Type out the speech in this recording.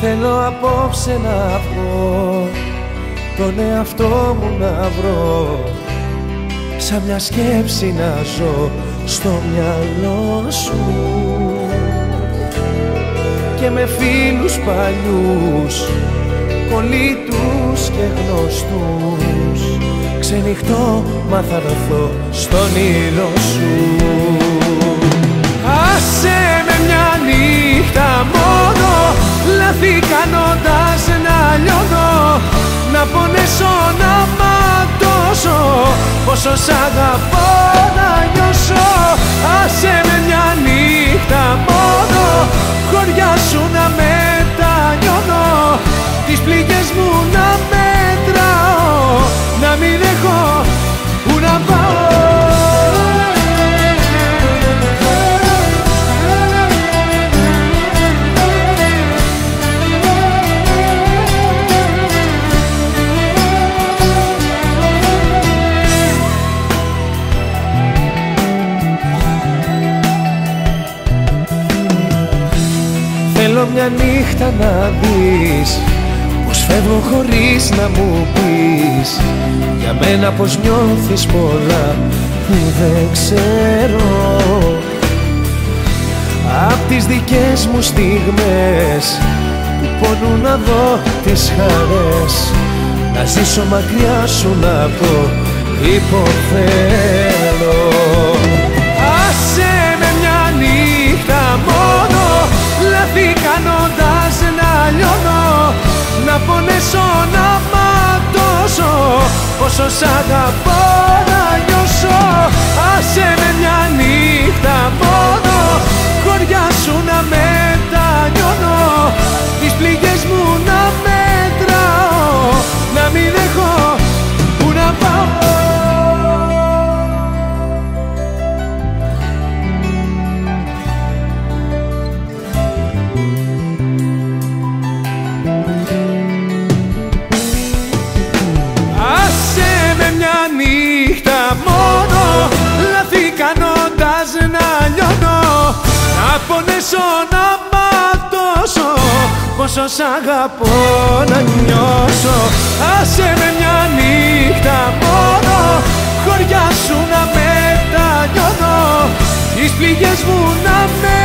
Θέλω απόψε να βγω τον εαυτό μου να βρω. Σαν μια σκέψη να ζω στο μυαλό σου. Και με φίλους παλιούς κολλήτους και γνωστούς ξενυχτώ μα θα ρωθώ στον ήλιο σου. Άσε με μια νύχτα μόνο να πονέσω να ματώσω. Πόσο σ' αγαπώ να νιώσω. Άσε με μια νύχτα μόνο. Χωριά σου να μετανιώνω. Τις πληγές μου να μετράω μια νύχτα να δεις Πως φεύγω χωρίς να μου πεις. Για μένα πως νιώθεις πολλά που δεν ξέρω. Απ' τις δικές μου στιγμές Που πονούν να δω τις χαρές. Να ζήσω μακριά σου να πω υποφέρω Πόσο σ' αγαπώ Να πονέσω να ματώσω Πόσο σ' αγαπώ να νιώσω. Άσε με μια νύχτα μόνο. Χωριά σου να μετανιώνω. Τις πληγές μου να με